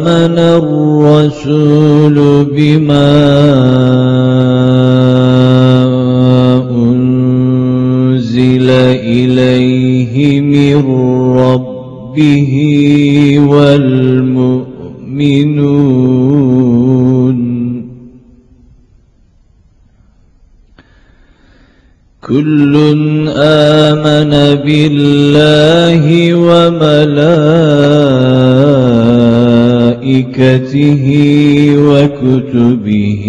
آمن الرسول بما أنزل إليه من ربه والمؤمنون. كل آمن بالله وملائكته وكتبه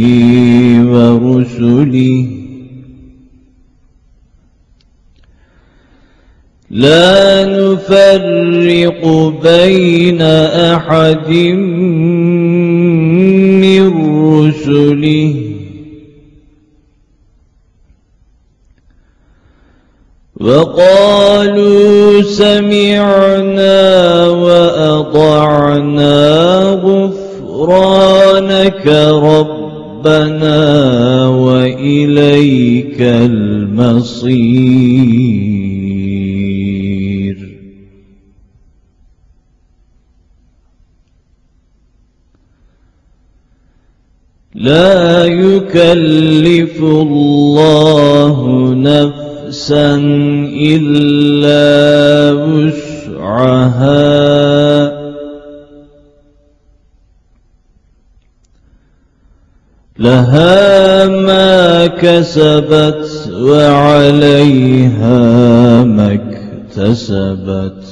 ورسله. لا نفرق بين أحد من رسله. وقالوا سمعنا وأطعنا غفرانك ربنا وإليك المصير. لا يكلف الله نفسا نفسا إلا وسعها. لها ما كسبت وعليها ما اكتسبت.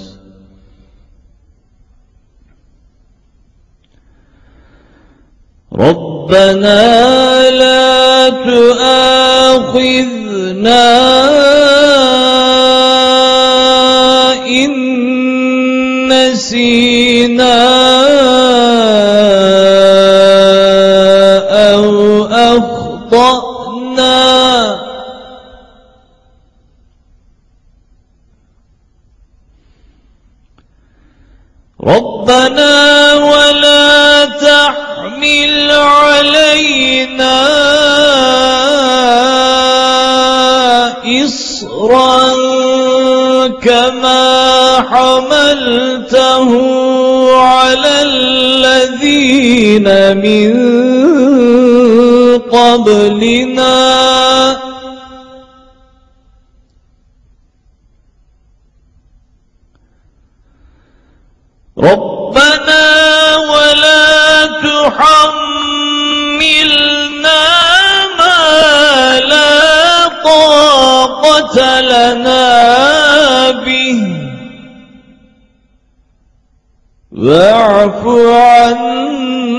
ربنا لا تؤاخذنا نسينا أو أخطأنا. ربنا ولا تحمل علينا إصرا كما حملته على الذين من قبلنا. ربنا ولا تحملنا ما لا طاقة لنا. واعف عنا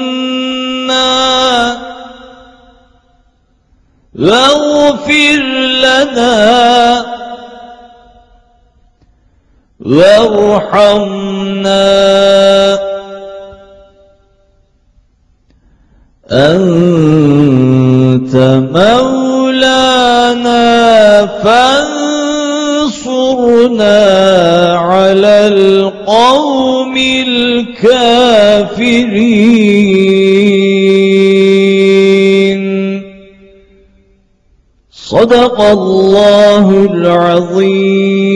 واغفر لنا وارحمنا أنت مولانا فانصرنا على القوم صدق الله العظيم